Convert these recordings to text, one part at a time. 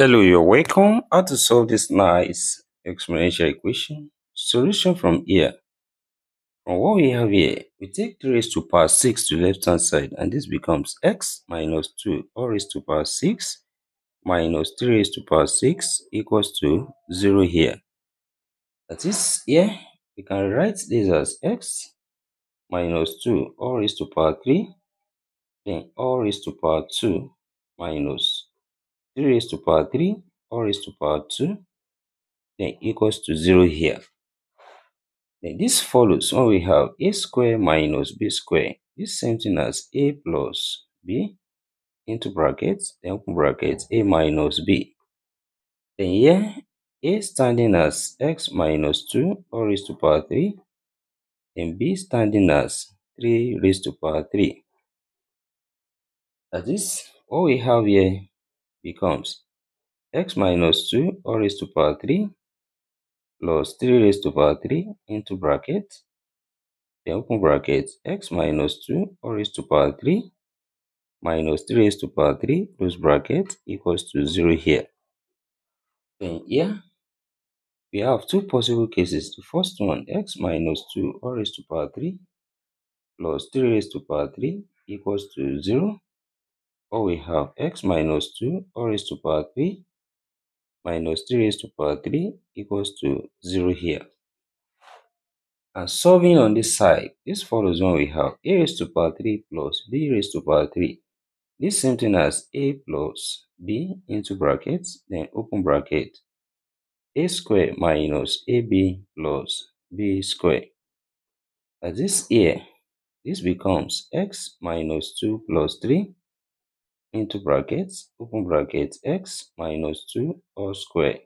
Hello, you're welcome. How to solve this nice exponential equation? Solution from here. From what we have here, we take 3 raised to power 6 to left hand side and this becomes x minus 2 all raised to power 6 minus 3 raised to power 6 equals to 0 here. That is here, we can write this as x minus 2 all raised to power 3 then all raised to power 2 minus 3 raised to power 3 or raised to power 2 then equals to 0 here. Then this follows when we have a square minus b square. This same thing as a plus b into brackets, then open brackets, a minus b. Then here, a standing as x minus 2 or raised to power 3, then b standing as 3 raised to power 3. That is, what we have here becomes x minus 2 all raised to power 3 plus 3 raised to power 3 into bracket, then open bracket, x minus 2 all raised to power 3 minus 3 raised to power 3 close bracket equals to 0 here. Then here, we have two possible cases. The first one, x minus 2 all raised to power 3 plus 3 raised to power 3 equals to 0. Or we have x minus 2 all raised to power 3 minus 3 raised to power 3 equals to 0 here. And solving on this side, this follows when we have a raised to power 3 plus b raised to power 3. This same thing as a plus b into brackets, then open bracket, a square minus ab plus b square. As this here, this becomes x minus 2 plus 3 into brackets, open brackets x minus 2 all square.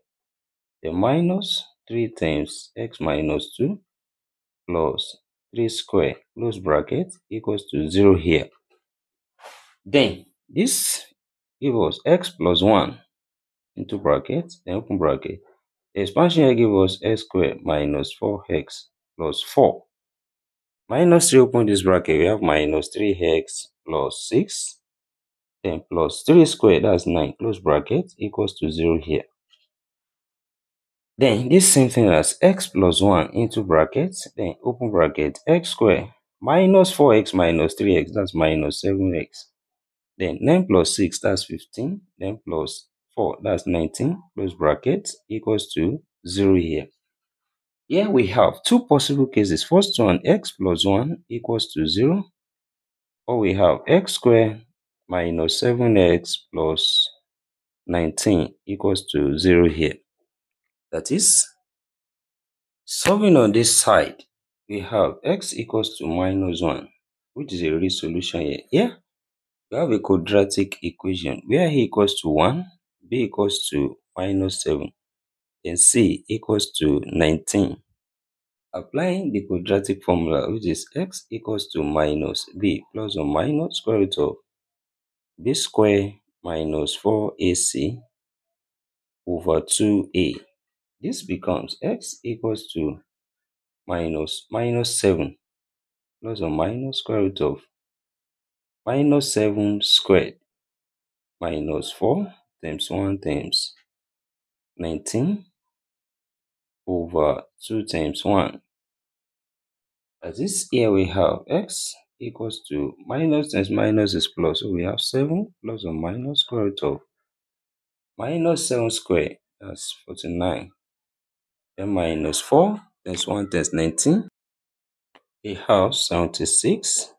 The minus 3 times x minus 2 plus 3 square close bracket equals to 0 here. Then this gives us x plus 1 into bracket, then open bracket. The expansion here gives us x squared minus 4x plus 4. Minus 3 open this bracket, we have minus 3x plus 6. Then plus 3 squared, that's 9, close bracket, equals to 0 here. Then this same thing as x plus 1 into brackets, then open bracket, x squared minus 4x minus 3x, that's minus 7x. Then 9 plus 6, that's 15. Then plus 4, that's 19, close bracket, equals to 0 here. Here we have two possible cases. First one, x plus 1 equals to 0. Or we have x squared minus 7x plus 19 equals to 0 here. That is, solving on this side, we have x equals to minus 1, which is a real solution here. Here, we have a quadratic equation where a equals to 1, b equals to minus 7, and c equals to 19. Applying the quadratic formula, which is x equals to minus b plus or minus square root of b square minus 4ac over 2a this becomes x equals to minus minus 7 plus or minus square root of minus 7 squared. Minus 4 times 1 times 19 over 2 times 1. As this here we have x equals to minus times minus is plus. So we have 7 plus or minus square root of minus 7 square. That's 49 then minus 4 times 1 times 19 we have 76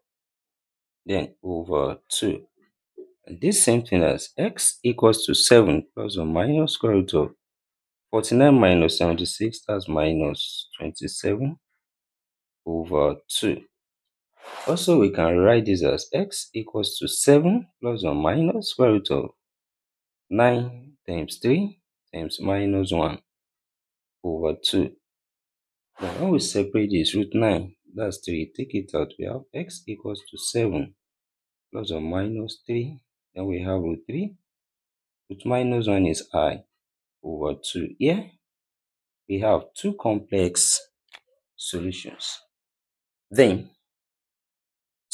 then over 2 and this same thing as x equals to 7 plus or minus square root of 49 minus 76 that's minus 27 over 2 also we can write this as x equals to 7 plus or minus square root of 9 times 3 times minus 1 over 2. Now when we separate this root 9, that's 3, take it out, we have x equals to 7 plus or minus 3. Then we have root 3. Root minus 1 is i over 2. Here we have two complex solutions. Then,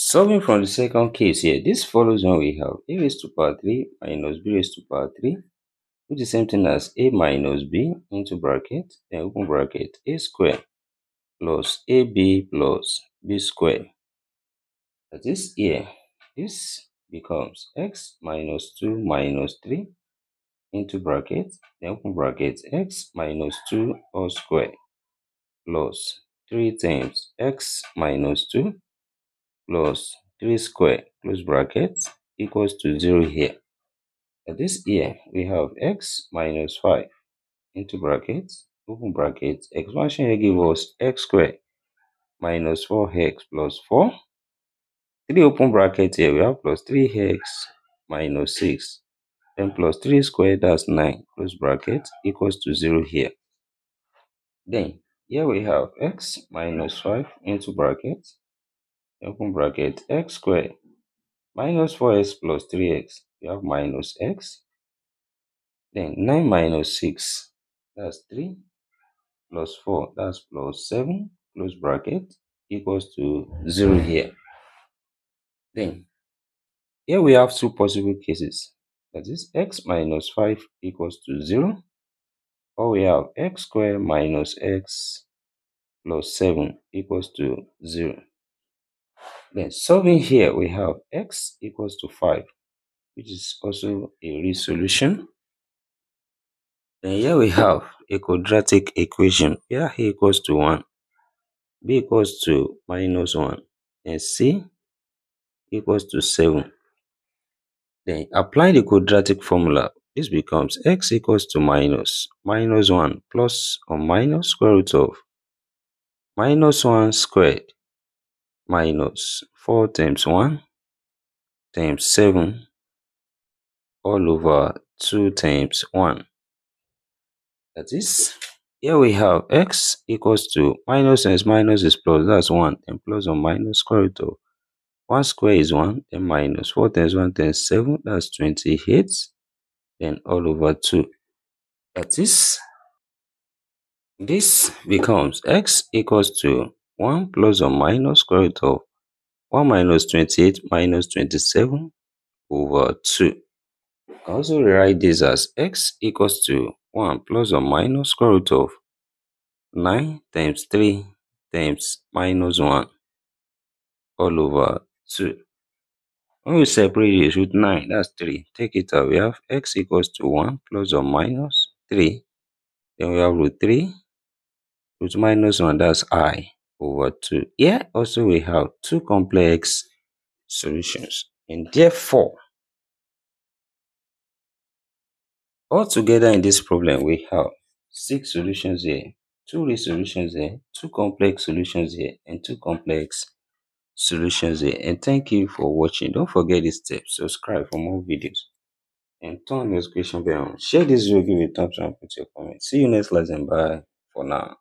solving from the second case here, this follows when we have a raised to power 3 minus b raised to power 3 which is same thing as a minus b into bracket, then open bracket, a square plus ab plus b square. That is here, this becomes x minus 2 minus 3 into bracket, then open bracket, x minus 2 all square plus 3 times x minus 2 plus 3 square close bracket equals to 0 here. At this here, we have x minus 5 into bracket, open bracket, expansion here gives us x square minus 4x plus 4. 3 open bracket here, we have plus 3x minus 6. Then plus 3 square, that's 9, close bracket, equals to 0 here. Then, here we have x minus 5 into bracket, open bracket, x square minus 4x plus 3x, you have minus x. Then 9 minus 6, that's 3, plus 4, that's plus 7, close bracket, equals to 0 here. Then, here we have two possible cases. That is x minus 5 equals to 0. Or we have x squared minus x plus 7 equals to 0. Then solving here, we have x equals to 5, which is also a real solution. Then here we have a quadratic equation where a equals to 1, b equals to minus 1, and c equals to 7. Then apply the quadratic formula. This becomes x equals to minus minus 1 plus or minus square root of minus 1 squared minus 4 times 1 times 7 all over 2 times 1. That is, here we have x equals to minus times minus is plus, that's 1, and plus or minus square root of 1 square is 1, then minus 4 times 1 times 7, that's 28, then all over 2. That is, this becomes x equals to 1 plus or minus square root of 1 minus 28 minus 27 over 2. Also rewrite this as x equals to 1 plus or minus square root of 9 times 3 times minus 1 all over 2. When we separate this with 9, that's 3. Take it out. We have x equals to 1 plus or minus 3. Then we have root 3. Root minus 1, that's i over 2. Here also we have two complex solutions. And therefore, altogether in this problem, we have six solutions here, two real solutions here, two complex solutions here, and two complex solutions here. And thank you for watching. Don't forget this step. Subscribe for more videos. And turn the notification bell on. Share this video, give it a thumbs up, put your comments. See you next lesson. Bye for now.